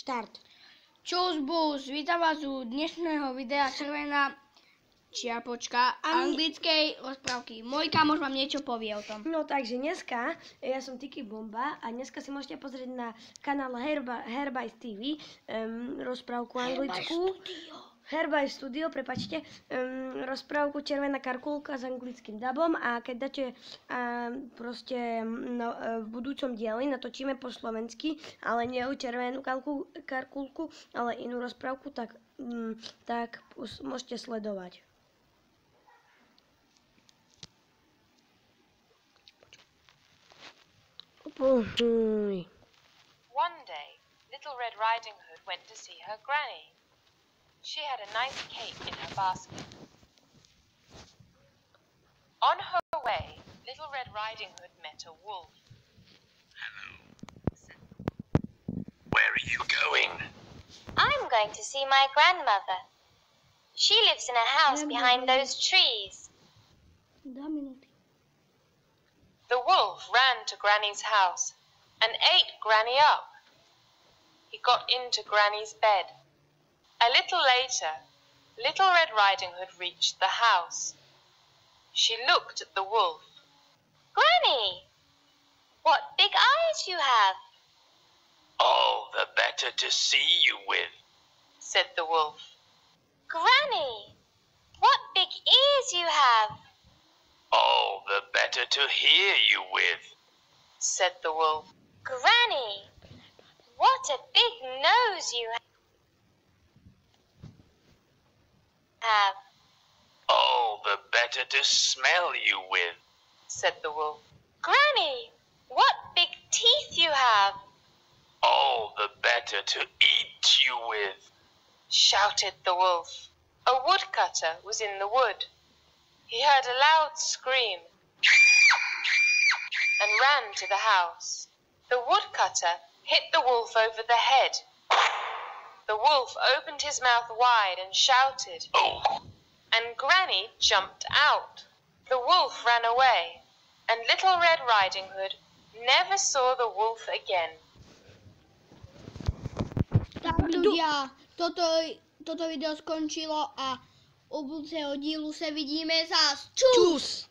Štart. Čus bus, vítam vás u dnešného videa Červená čiapočka Ani- anglickej rozprávky. Môj kamoš vám niečo povie o tom. No takže dneska, ja som Tiki Bomba a dneska si môžete pozrieť na kanál Herba, Herbice TV um, rozprávku anglickú. Herbice Studio, prepačte, um, rozprávku Červená karkulka s anglickým dubom a keď dáte um, proste no, e, v budúcom dieli natočíme po slovensky, ale nie o Červenú kalku, karkulku, ale inú rozprávku, tak, um, tak môžete sledovať. One day, Little Red Riding Hood went to see her granny. She had a nice cake in her basket. On her way, Little Red Riding Hood met a wolf. Hello. Where are you going? I'm going to see my grandmother. She lives in a house behind those trees. Dva minúty. The wolf ran to Granny's house and ate Granny up. He got into Granny's bed. A little later, Little Red Riding Hood reached the house. She looked at the wolf. Granny! What big eyes you have! All the better to see you with. said the wolf. Granny! What big ears you have! All the better to hear you with. said the wolf. Granny! What a big nose you have! All oh, the better to smell you with. said the wolf. Granny! What big teeth you have! All the better to eat you with. shouted the wolf. A woodcutter was in the wood. He heard a loud scream and ran to the house. The woodcutter hit the wolf over the head. The wolf opened his mouth wide and shouted, Oh, and Granny jumped out. The wolf ran away, and Little Red Riding Hood never saw the wolf again. Tak ľudia, toto, toto video skončilo a u budúceho dílu sa vidíme zás. Čus! Čus!